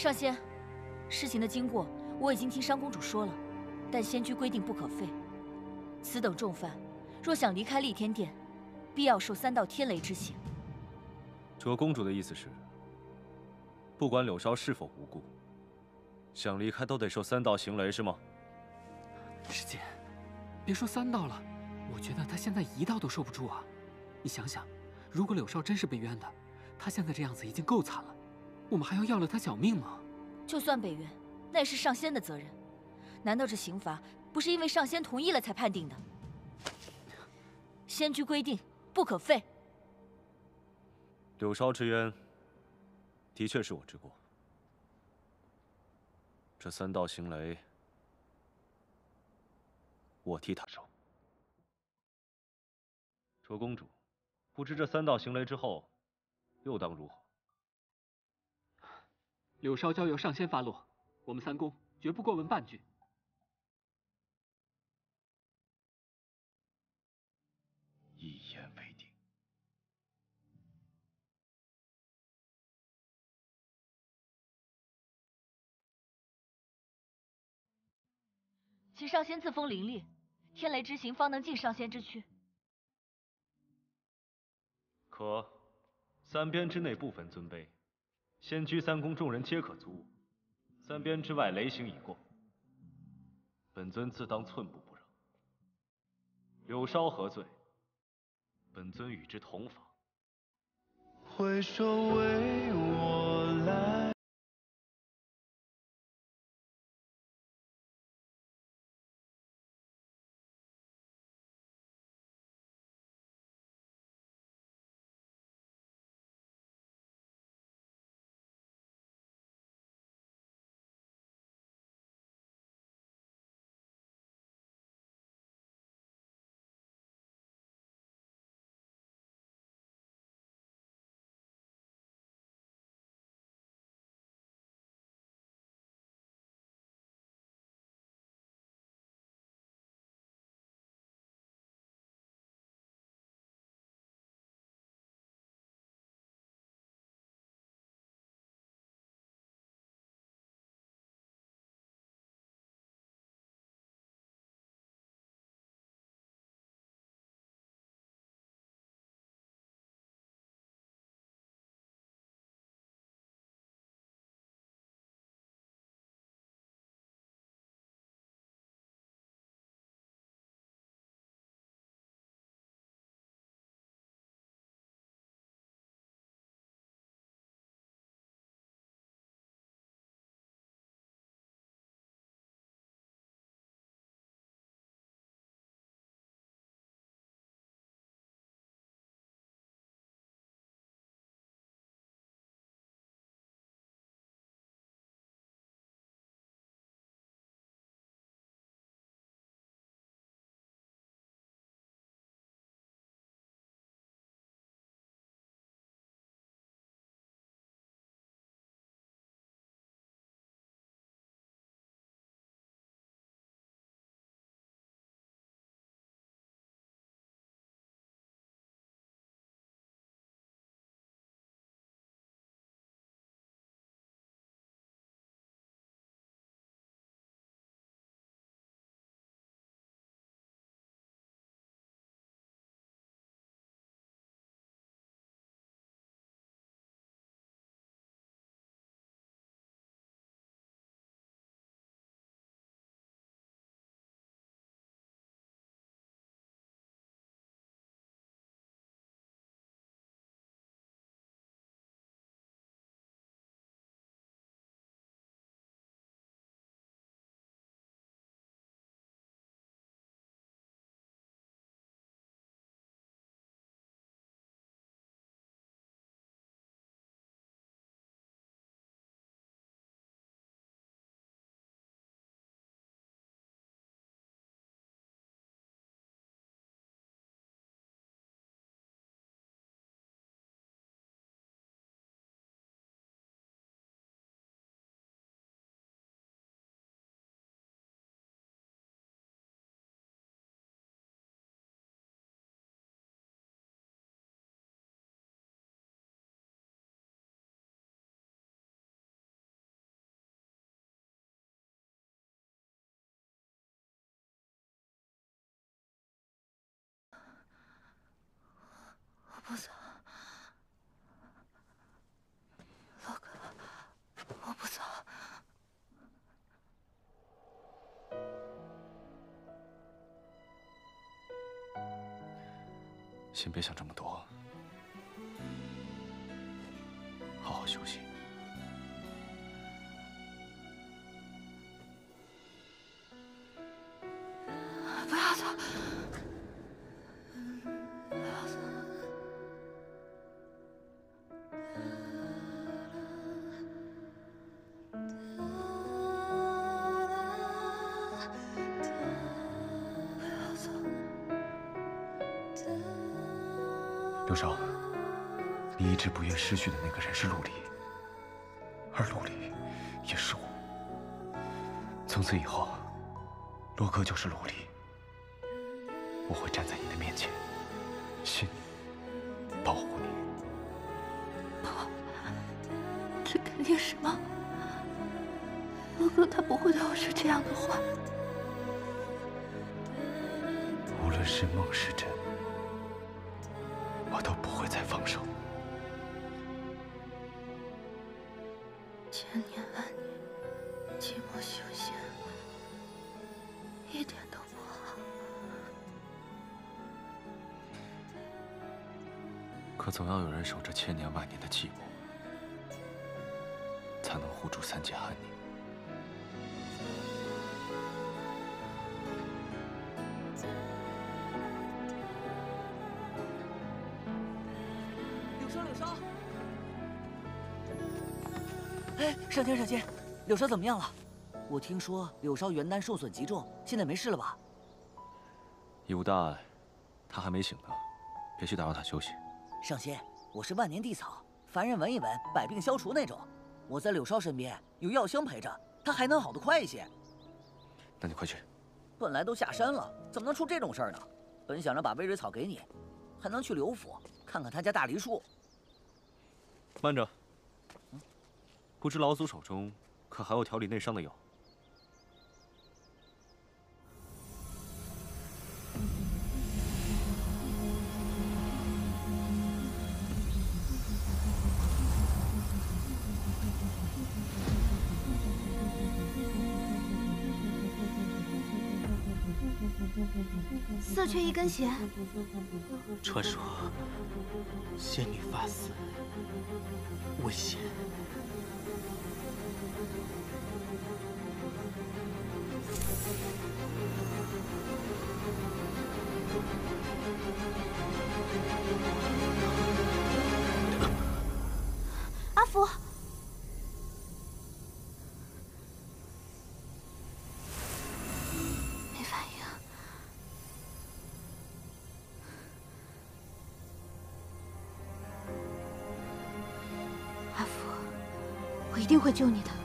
上仙，事情的经过我已经听商公主说了，但仙居规定不可废。此等重犯，若想离开立天殿，必要受三道天雷之刑。卓公主的意思是，不管柳梢是否无辜，想离开都得受三道行雷，是吗？师姐，别说三道了，我觉得他现在一道都受不住啊！你想想，如果柳梢真是被冤的，他现在这样子已经够惨了，我们还要要了他小命吗？就算被冤，那也是上仙的责任。难道这刑罚不是因为上仙同意了才判定的？仙居规定不可废。柳梢之冤，的确是我之过。这三道行雷，我替他受。卓公主，不知这三道行雷之后，又当如何？柳梢交由上仙发落，我们三公绝不过问半句。一言为定。其上仙自封灵力，天雷之行方能尽上仙之躯。可，三边之内不分尊卑，仙居三宫众人皆可足。三边之外雷行已过，本尊自当寸步不让。柳梢何罪？本尊与之同法。回首为我先别想这么多，刘少，你一直不愿失去的那个人是陆离，而陆离也是我。从此以后，洛哥就是陆离。我会站在你的面前，信你，保护你。不，这肯定是梦。洛哥他不会对我说这样的话。无论是梦是真，哎，上天，上仙，柳梢怎么样了？我听说柳梢元丹受损极重，现在没事了吧？已无大碍，他还没醒呢，别去打扰他休息。上仙，我是万年地草，凡人闻一闻，百病消除那种。我在柳梢身边有药香陪着，他还能好得快一些。那你快去。本来都下山了，怎么能出这种事儿呢？本想着把微蕊草给你，还能去柳府看看他家大梨树。慢着，不知老祖手中可还有调理内伤的药？色缺一根弦。传说仙女发丝危险。阿福，定会救你的。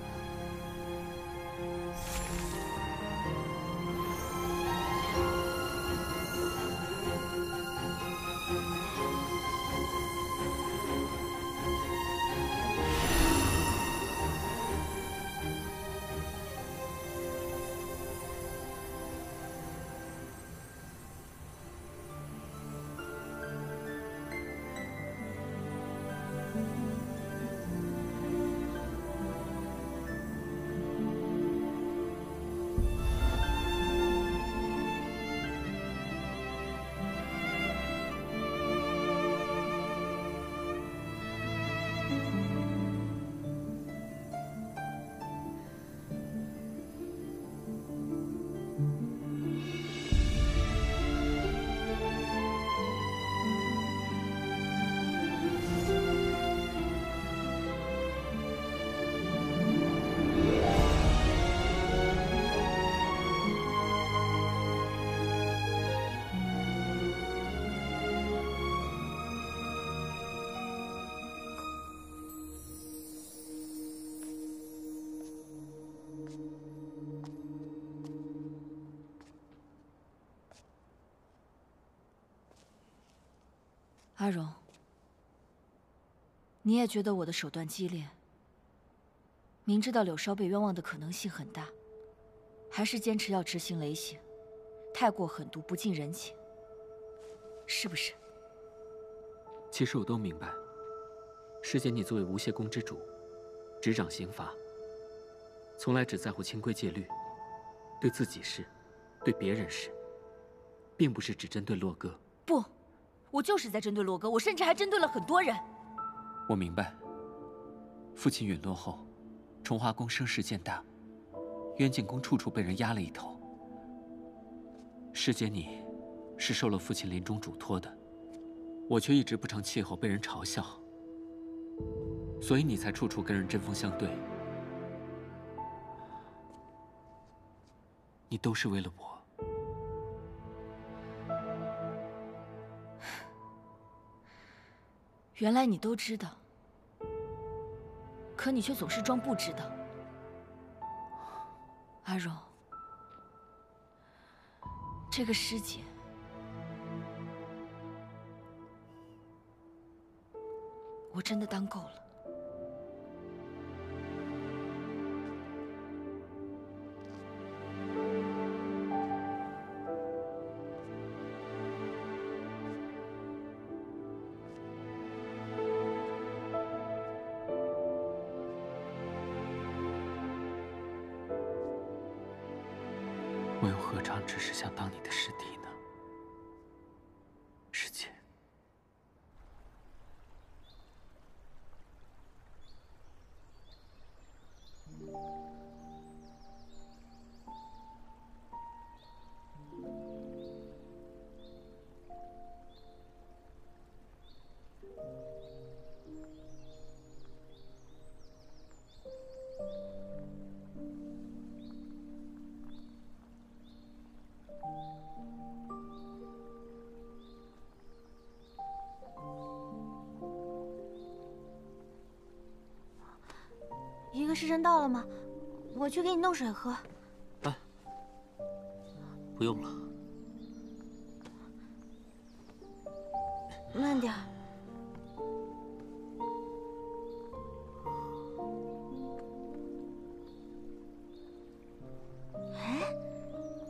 阿荣，你也觉得我的手段激烈？明知道柳梢被冤枉的可能性很大，还是坚持要执行雷刑，太过狠毒，不近人情，是不是？其实我都明白。师姐，你作为无邪宫之主，执掌刑罚，从来只在乎清规戒律，对自己是，对别人是，并不是只针对洛哥。不，我就是在针对洛哥，我甚至还针对了很多人。我明白。父亲陨落后，崇华宫声势渐大，渊景宫处处被人压了一头。师姐，你是受了父亲临终嘱托的，我却一直不成气候，被人嘲笑，所以你才处处跟人针锋相对。你都是为了我。原来你都知道，可你却总是装不知道。阿荣，这个师姐，我真的当够了。时辰到了吗？我去给你弄水喝。哎不用了。慢点。哎，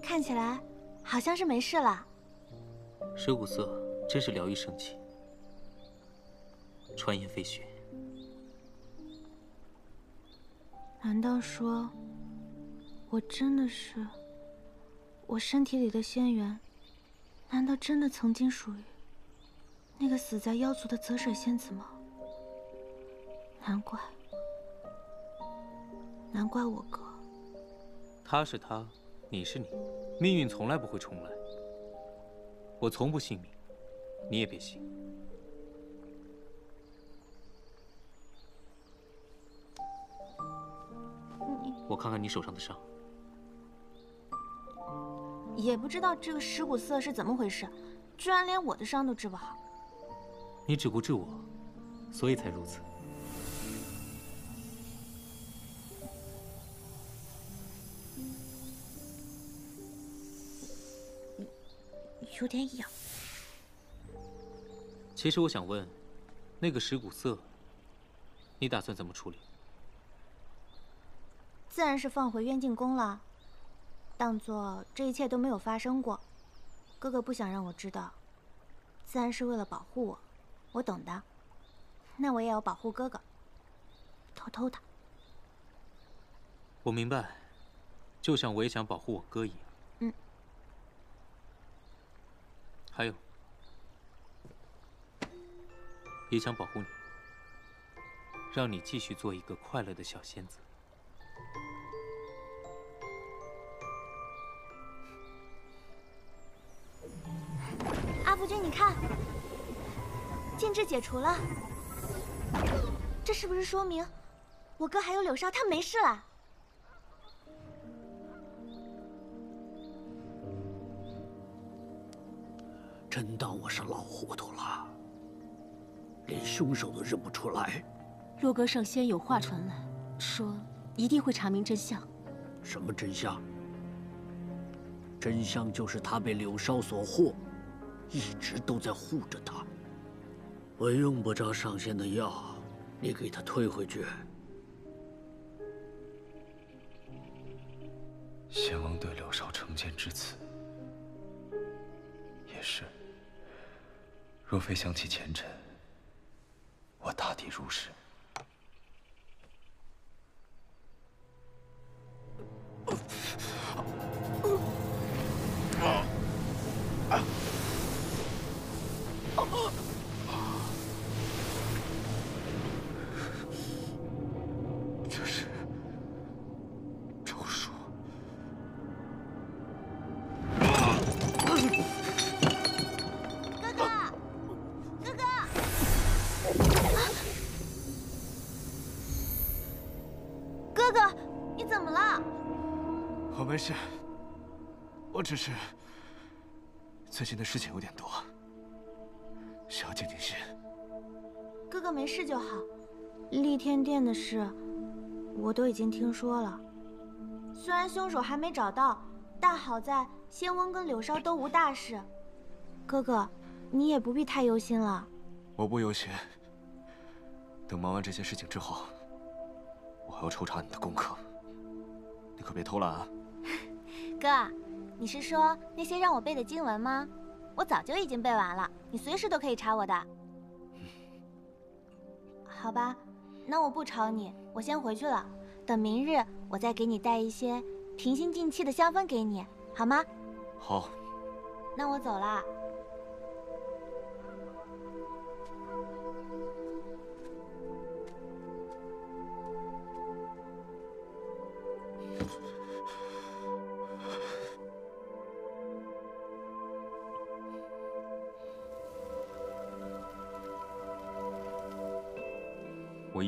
看起来好像是没事了。水谷色真是疗愈圣器，传言飞雪。道说，我真的是我身体里的仙缘？难道真的曾经属于那个死在妖族的泽水仙子吗？难怪，难怪我哥。他是他，你是你，命运从来不会重来。我从不信命，你也别信。我看看你手上的伤，也不知道这个石骨色是怎么回事，居然连我的伤都治不好。你只顾治我，所以才如此。有点痒。其实我想问，那个石骨色，你打算怎么处理？自然是放回渊镜宫了，当做这一切都没有发生过。哥哥不想让我知道，自然是为了保护我，我懂的。那我也要保护哥哥，偷偷的。我明白，就像我也想保护我哥一样。嗯。还有，也想保护你，让你继续做一个快乐的小仙子。你看，禁制解除了，这是不是说明我哥还有柳梢他没事了？真当我是老糊涂了，连凶手都认不出来。洛哥上仙有话传来，说一定会查明真相。什么真相？真相就是他被柳梢所惑，一直都在护着他。我用不着上仙的药，你给他退回去。仙王对柳少成见至此，也是。若非想起前尘，我大抵如是。我只是最近的事情有点多，想要静静心。哥哥没事就好。立天殿的事，我都已经听说了。虽然凶手还没找到，但好在仙翁跟柳梢都无大事。哥哥，你也不必太忧心了。我不忧心。等忙完这些事情之后，我还要抽查你的功课，你可别偷懒啊！哥，你是说那些让我背的经文吗？我早就已经背完了，你随时都可以查我的。好吧，那我不吵你，我先回去了。等明日我再给你带一些平心静气的香氛给你，好吗？好。那我走了。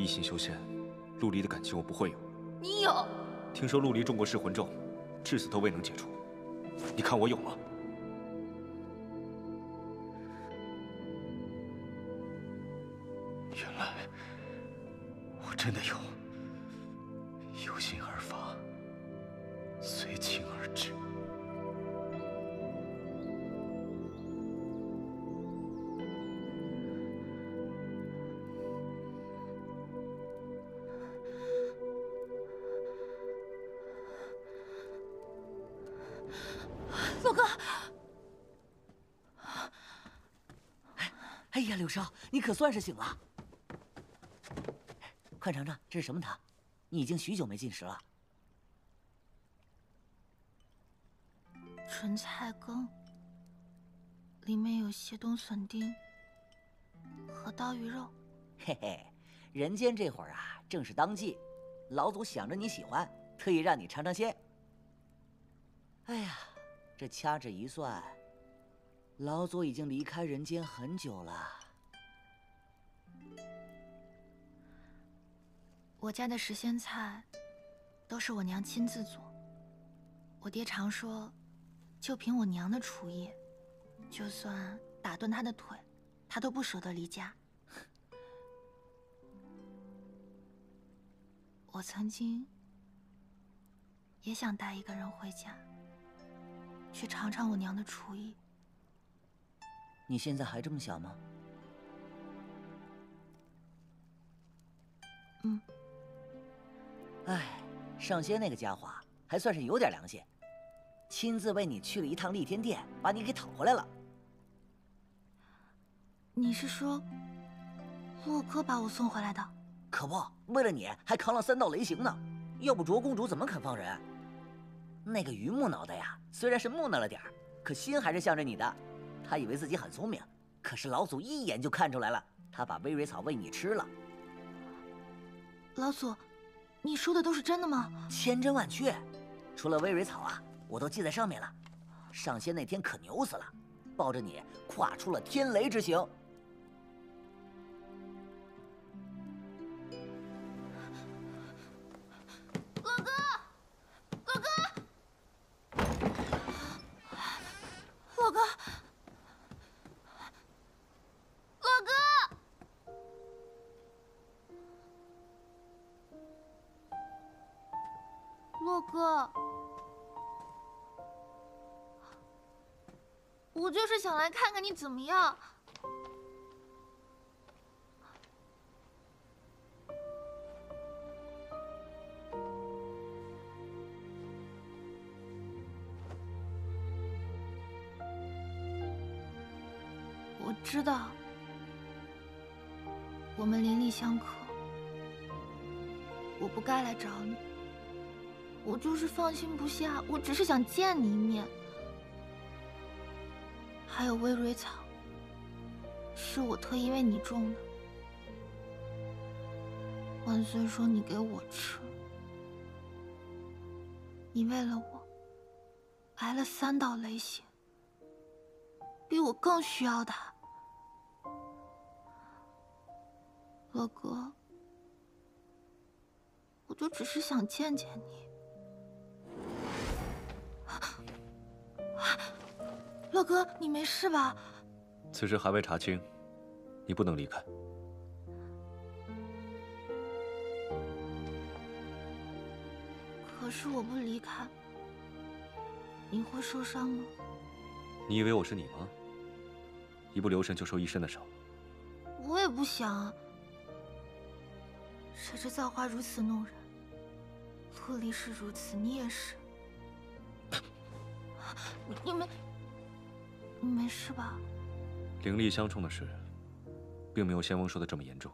心修仙，陆离的感情我不会有。你有？听说陆离中过噬魂咒，至死都未能解除。你看我有吗？柳梢，你可算是醒了。快尝尝，这是什么汤？你已经许久没进食了。纯菜羹，里面有蟹冬笋丁和刀鱼肉。嘿嘿，人间这会儿啊，正是当季，老祖想着你喜欢，特意让你尝尝鲜。哎呀，这掐指一算，老祖已经离开人间很久了。我家的时鲜菜，都是我娘亲自做。我爹常说，就凭我娘的厨艺，就算打断她的腿，她都不舍得离家。我曾经也想带一个人回家，去尝尝我娘的厨艺。你现在还这么想吗？嗯。哎，上仙那个家伙还算是有点良心，亲自为你去了一趟立天殿，把你给讨回来了。你是说，洛哥把我送回来的？可不，为了你还扛了三道雷刑呢。要不卓公主怎么肯放人？那个榆木脑袋呀，虽然是木讷了点儿，可心还是向着你的。他以为自己很聪明，可是老祖一眼就看出来了，他把微蕊草喂你吃了。老祖。你说的都是真的吗？千真万确，除了葳蕤草啊，我都记在上面了。上仙那天可牛死了，抱着你跨出了天雷之行。哥，我就是想来看看你怎么样。我知道，我们邻里相克，我不该来找你。我就是放心不下，我只是想见你一面。还有葳蕤草，是我特意为你种的。万岁说你给我吃，你为了我挨了三道雷刑，比我更需要他。洛哥，我就只是想见见你。乐哥，你没事吧？此事还未查清，你不能离开。可是我不离开，你会受伤吗？你以为我是你吗？一不留神就受一身的伤。我也不想啊。谁知造化如此弄人，陆离是如此，你也是。你没，你没事吧？灵力相冲的事，并没有仙翁说的这么严重。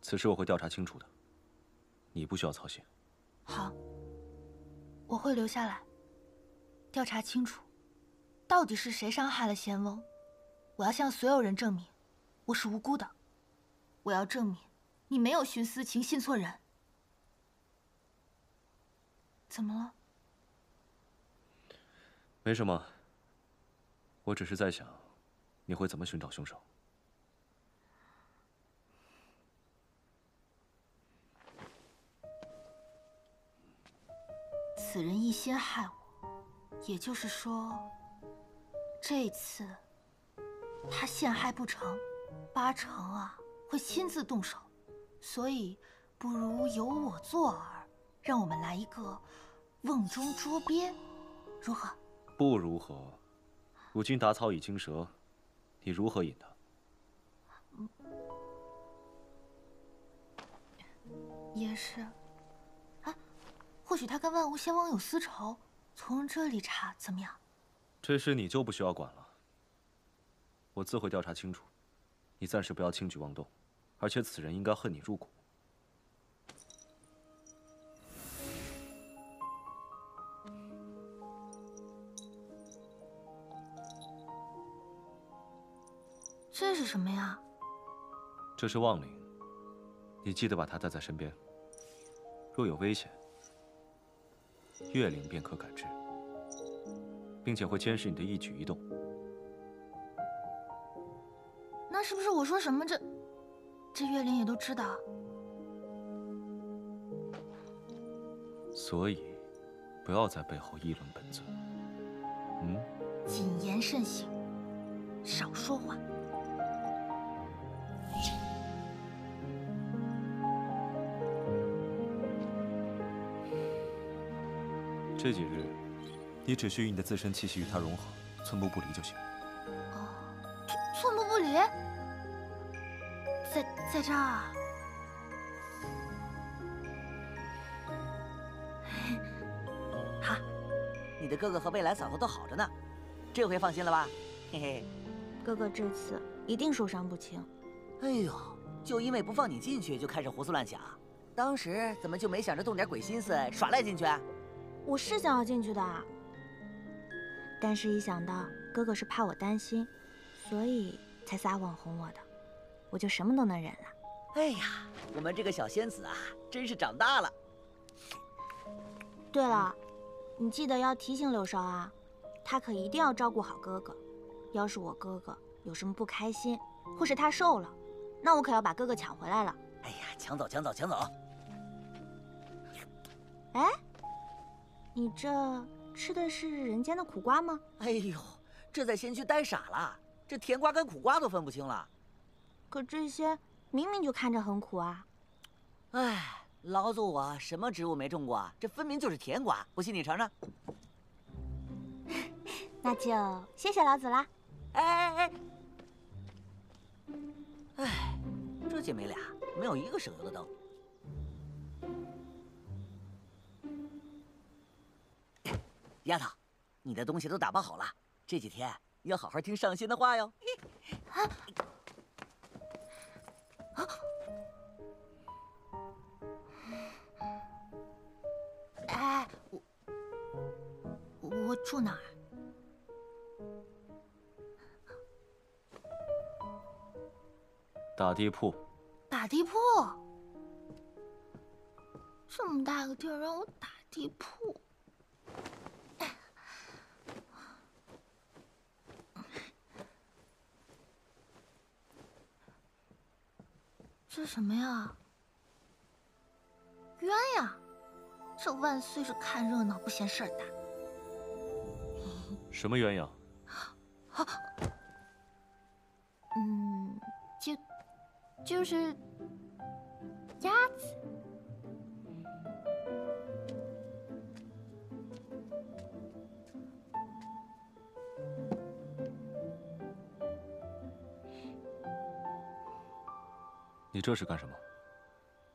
此事我会调查清楚的，你不需要操心。好，我会留下来调查清楚，到底是谁伤害了仙翁。我要向所有人证明，我是无辜的。我要证明你没有徇私情、信错人。怎么了？没什么，我只是在想，你会怎么寻找凶手。此人一心害我，也就是说，这次他陷害不成，八成啊会亲自动手，所以不如由我做饵，让我们来一个瓮中捉鳖，如何？不如何？如今打草已惊蛇，你如何引他？也是。或许他跟万物仙翁有私仇，从这里查怎么样？这事你就不需要管了，我自会调查清楚。你暂时不要轻举妄动，而且此人应该恨你入骨。这是什么呀？这是望灵，你记得把它带在身边。若有危险。月灵便可感知，并且会监视你的一举一动。那是不是我说什么，这这月灵也都知道？所以，不要在背后议论本尊。嗯？谨言慎行，少说话。这几日，你只需与你的自身气息与他融合，寸步不离就行。哦，寸步不离，在在这儿。好，你的哥哥和未来嫂子都好着呢，这回放心了吧？嘿嘿，哥哥这次一定受伤不轻。哎呦，就因为不放你进去就开始胡思乱想，当时怎么就没想着动点鬼心思耍赖进去？我是想要进去的，但是一想到哥哥是怕我担心，所以才撒谎哄我的，我就什么都能忍了。哎呀，我们这个小仙子啊，真是长大了。对了，你记得要提醒柳梢啊，他可一定要照顾好哥哥。要是我哥哥有什么不开心，或是他瘦了，那我可要把哥哥抢回来了。哎呀，抢走，抢走，抢走！哎。你这吃的是人间的苦瓜吗？哎呦，这在仙区呆傻了，这甜瓜跟苦瓜都分不清了。可这些明明就看着很苦啊！哎，老祖我什么植物没种过啊？这分明就是甜瓜，不信你尝尝。那就谢谢老子啦！哎哎哎！哎，这姐妹俩没有一个省油的灯。丫头，你的东西都打包好了，这几天要好好听上仙的话哟。啊！哎，我我住哪儿？打地铺。打地铺？这么大个地儿让我打地铺？这什么呀？鸳鸯，这万岁是看热闹不嫌事儿大。什么鸳鸯？嗯，就就是鸭子。这是干什么？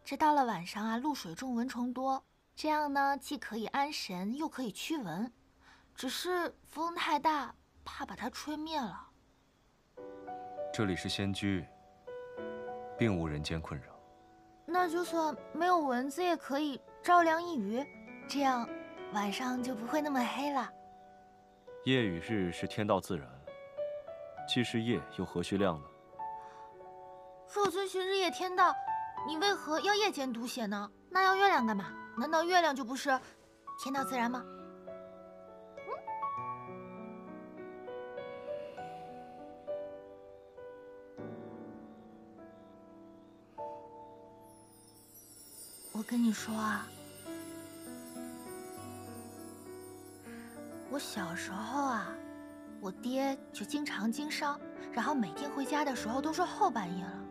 这到了晚上啊，露水中，蚊虫多，这样呢，既可以安神，又可以驱蚊。只是风太大，怕把它吹灭了。这里是仙居，并无人间困扰。那就算没有蚊子，也可以照亮一隅，这样晚上就不会那么黑了。夜与日是天道自然，既是夜，又何须亮呢？若遵循日夜天道，你为何要夜间读写呢？那要月亮干嘛？难道月亮就不是天道自然吗？嗯我跟你说啊，我小时候啊，我爹就经常经商，然后每天回家的时候都是后半夜了。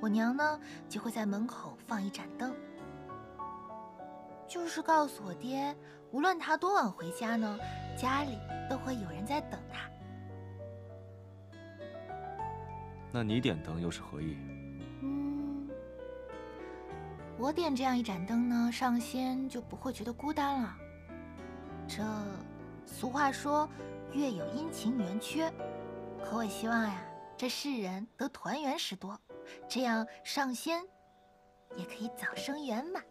我娘呢就会在门口放一盏灯，就是告诉我爹，无论他多晚回家呢，家里都会有人在等他。那你点灯又是何意？嗯，我点这样一盏灯呢，上仙就不会觉得孤单了。这俗话说，月有阴晴圆缺，可我希望呀，这世人得团圆时多。这样上仙也可以早生圆满。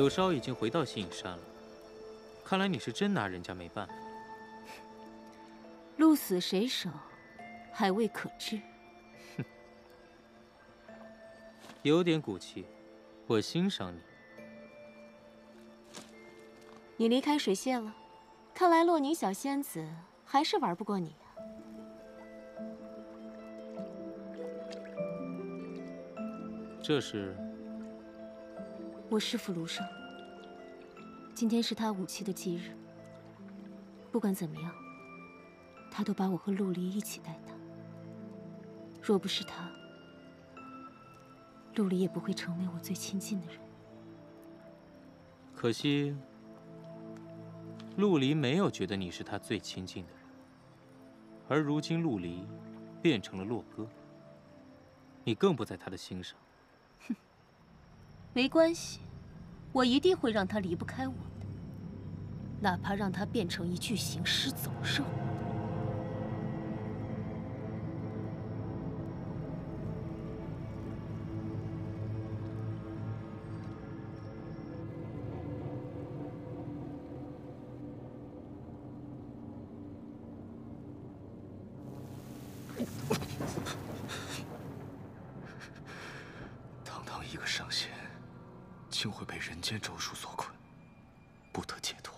柳梢已经回到西影山了，看来你是真拿人家没办法。鹿死谁手，还未可知。哼，有点骨气，我欣赏你。你离开水榭了，看来洛宁小仙子还是玩不过你呀。这是。我师父卢生，今天是他武器的忌日。不管怎么样，他都把我和陆离一起带大。若不是他，陆离也不会成为我最亲近的人。可惜，陆离没有觉得你是他最亲近的人，而如今陆离变成了洛哥，你更不在他的心上。没关系，我一定会让他离不开我的，哪怕让他变成一具行尸走肉。堂堂一个上仙竟会被人间咒术所困，不得解脱。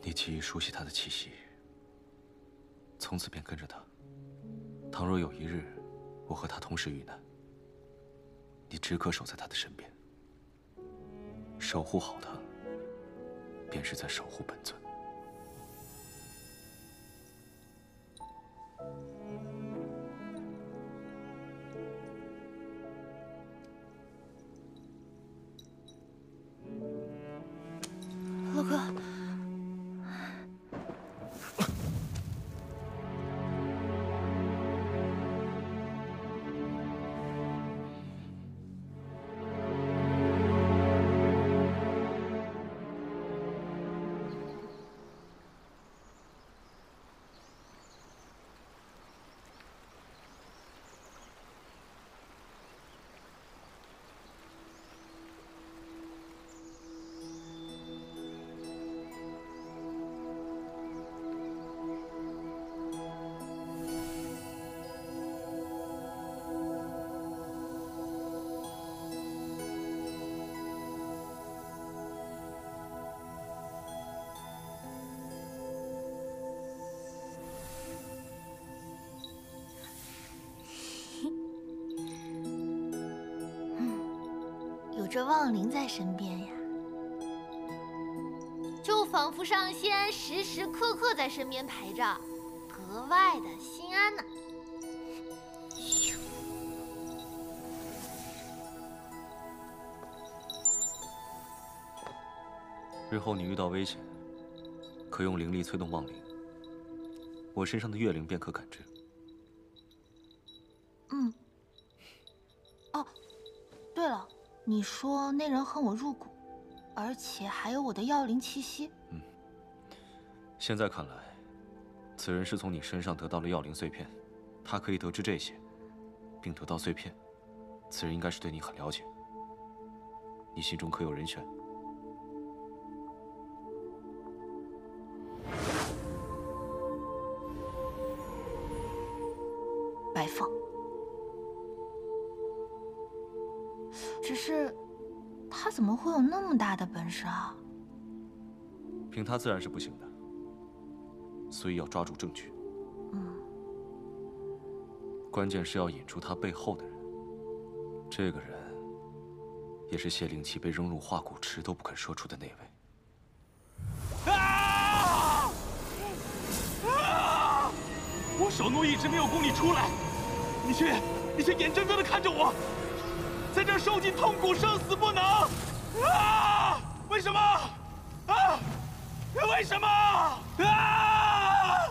你既已熟悉他的气息，从此便跟着他。倘若有一日，我和他同时遇难，你只可守在他的身边。守护好他，便是在守护本尊。这望灵在身边呀，就仿佛上仙时时刻刻在身边陪着，格外的心安呢。日后你遇到危险，可用灵力催动望灵，我身上的月灵便可感知。你说那人恨我入骨，而且还有我的药灵气息。嗯。现在看来，此人是从你身上得到了药灵碎片，他可以得知这些，并得到碎片，此人应该是对你很了解。你心中可有人选？么会有那么大的本事啊？凭他自然是不行的，所以要抓住证据。嗯，关键是要引出他背后的人。这个人，也是谢灵奇被扔入化骨池都不肯说出的那位。啊！啊！我手怒一直没有供你出来。你却，你却眼睁睁的看着我，在这受尽痛苦，生死不能！啊！为什么？啊！为什么？啊！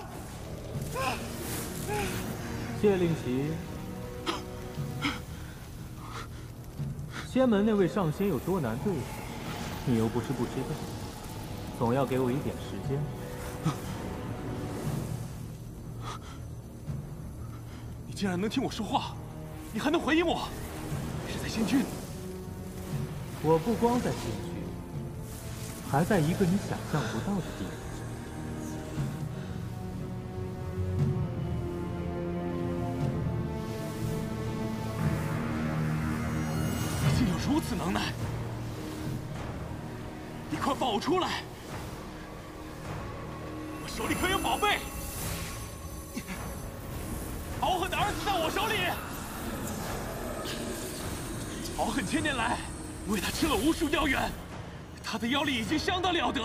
谢令奇，仙门那位上仙有多难对付，你又不是不知道，总要给我一点时间。你竟然能听我说话，你还能回应我？是在仙君。我不光在仙君，还在一个你想象不到的地方。你竟有如此能耐！你快放我出来！我手里可有宝贝。敖恨的儿子在我手里。敖恨千年来！为他吃了无数妖元，他的妖力已经相当了得。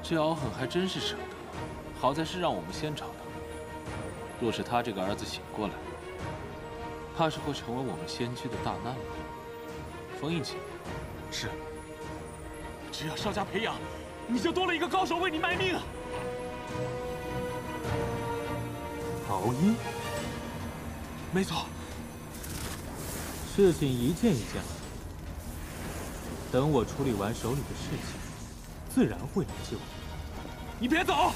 这敖狠还真是舍得，好在是让我们先找到。若是他这个儿子醒过来，怕是会成为我们仙居的大难了。封印起来。是。只要稍加培养。你就多了一个高手为你卖命。敖一，没错。事情一件一件来。等我处理完手里的事情，自然会来救你。你别走！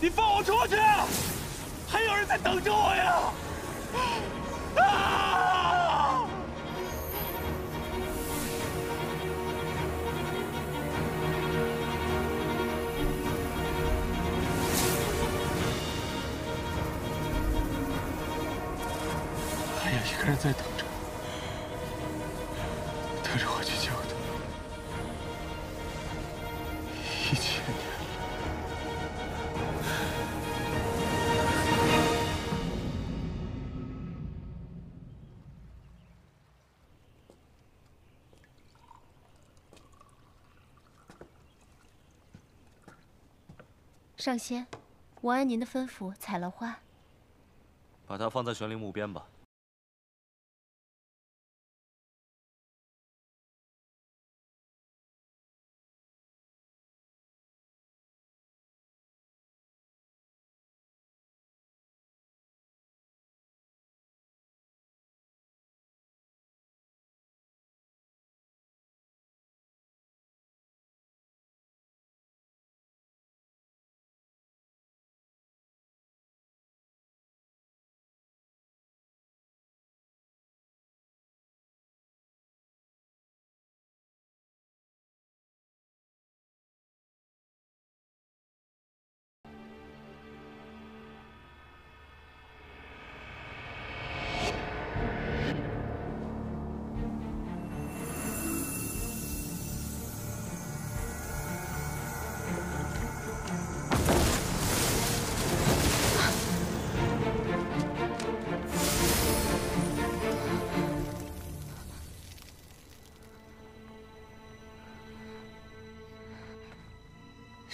你放我出去！还有人在等着我呀！啊！人在等着，等着我去救他。一千年上仙，我按您的吩咐采了花，把它放在玄灵墓边吧。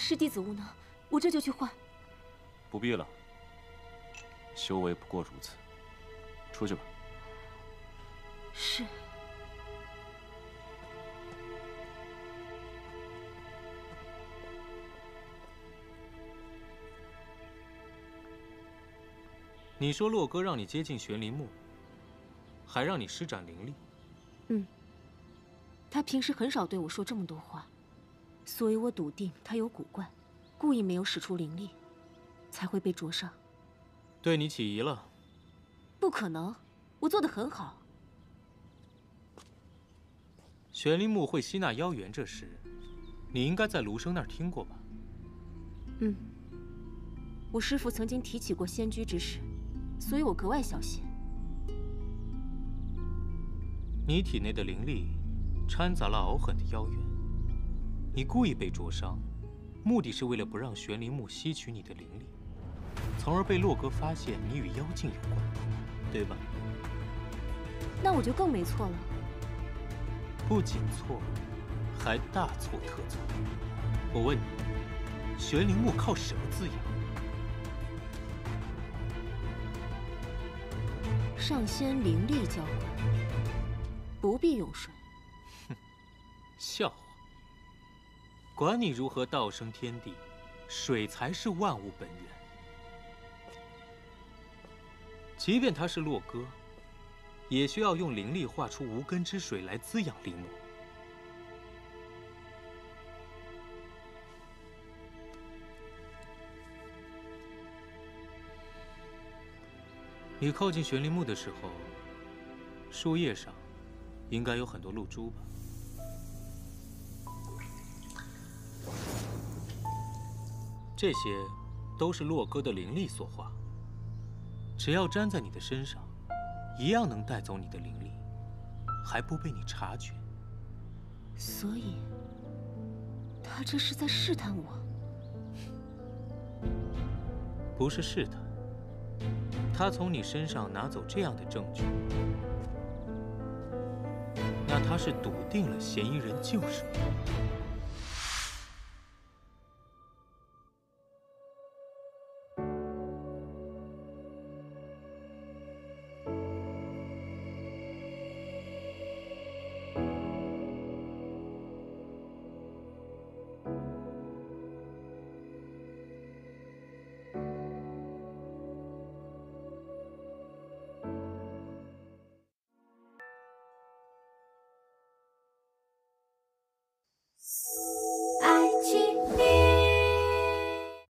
师弟子无能，我这就去换。不必了，修为不过如此。出去吧。是。你说洛哥让你接近玄灵木，还让你施展灵力。嗯。他平时很少对我说这么多话，所以我笃定他有古怪，故意没有使出灵力，才会被灼伤。对你起疑了？不可能，我做的很好。玄灵木会吸纳妖元这事，你应该在卢生那儿听过吧？嗯，我师父曾经提起过仙居之事。所以我格外小心。你体内的灵力掺杂了敖狠的妖元，你故意被灼伤，目的是为了不让玄灵木吸取你的灵力，从而被洛哥发现你与妖精有关，对吧？那我就更没错了。不仅错，还大错特错。我问你，玄灵木靠什么滋养？上仙灵力交换，不必用水。哼，笑话！管你如何道生天地，水才是万物本源。即便他是洛哥，也需要用灵力化出无根之水来滋养灵木。你靠近玄灵木的时候，树叶上应该有很多露珠吧？这些都是洛哥的灵力所化，只要粘在你的身上，一样能带走你的灵力，还不被你察觉。所以，他这是在试探我？不是试探。他从你身上拿走这样的证据，那他是笃定了嫌疑人就是你。